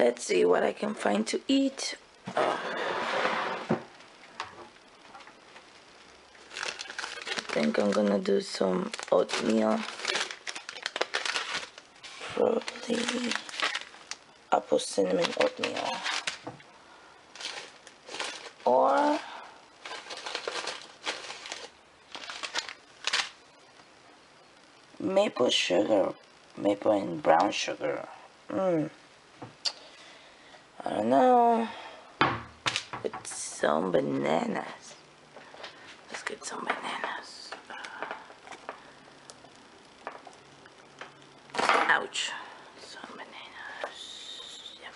let's see what I can find to eat. I think I'm gonna do some oatmeal. Probably apple cinnamon oatmeal. Or maple sugar, maple and brown sugar. Mmm. I know. With some bananas. Let's get some bananas. Ouch. Some bananas. Yep.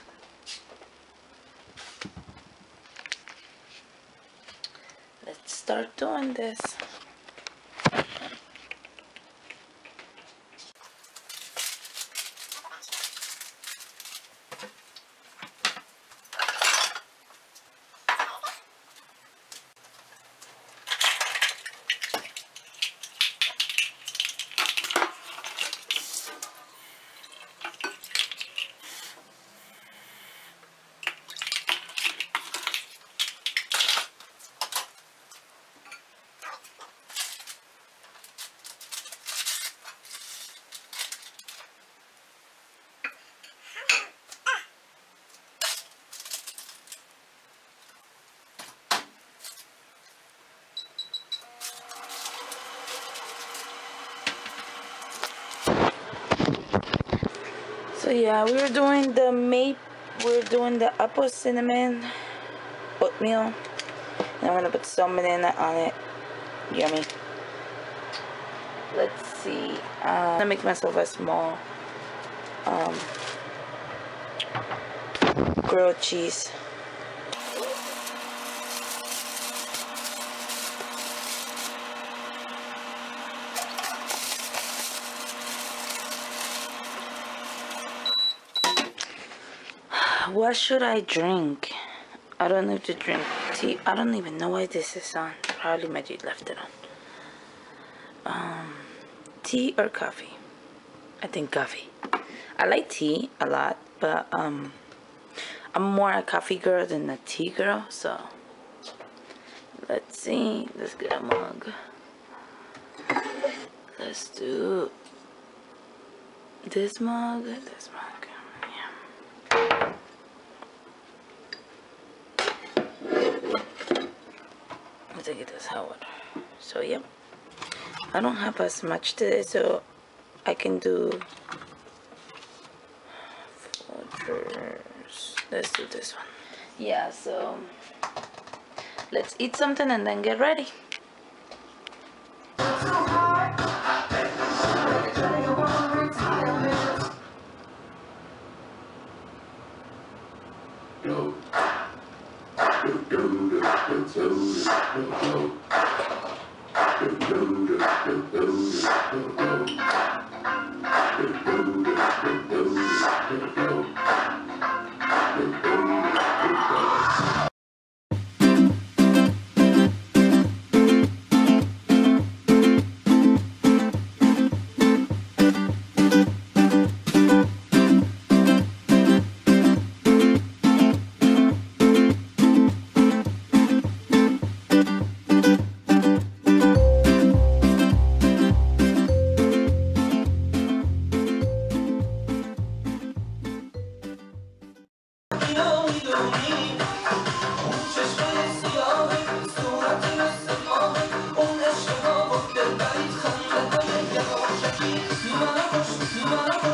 Let's start doing this. So yeah, we were doing the mape, we are doing the apple cinnamon oatmeal. And I'm gonna put some banana on it. Yummy. Let's see. I'm gonna make myself a small um, grilled cheese. What should I drink? I don't need to drink tea. I don't even know why this is on. Probably my Majid left it on. Um, tea or coffee? I think coffee. I like tea a lot, but um, I'm more a coffee girl than a tea girl, so let's see. Let's get a mug. Let's do this mug, this mug. I think it is Howard. So yeah, I don't have as much today, so I can do Let's do this one. Yeah, so let's eat something and then get ready. まらこしつまら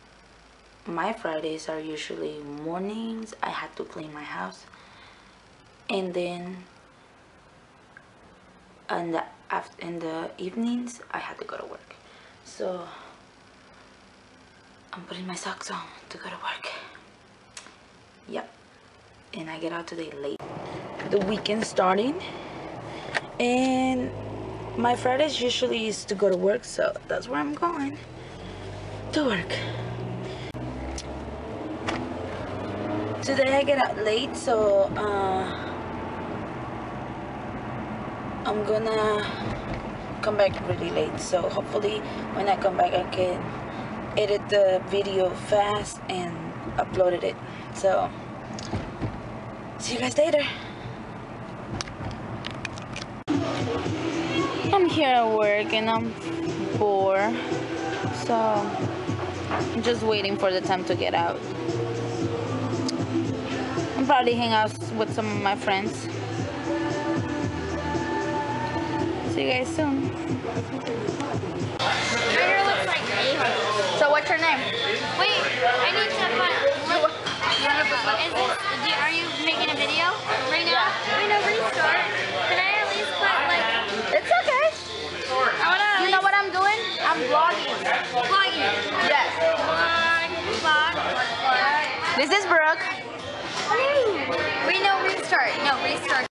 my Fridays are usually mornings. I had to clean my house, and then in the after in the evenings I had to go to work. So I'm putting my socks on to go to work. Yep, and I get out today late. The weekend starting, and my Fridays usually is to go to work, so that's where I'm going to work. Today I get out late, so uh, I'm gonna come back really late. So hopefully when I come back I can edit the video fast and uploaded it. So see you guys later. I'm here at work and I'm bored. So I'm just waiting for the time to get out. Probably hang out with some of my friends. See you guys soon. My hair looks like So what's your name? Wait, I need to find. Is this? Do, are you making a video right now? Wait, no, restart. Can I at least put like? It's okay. I wanna. You know what I'm doing? I'm vlogging. Vlogging. Yes. Vlog, Vlog. Vlog. This is Brooke. Wait, no, restart. No, restart.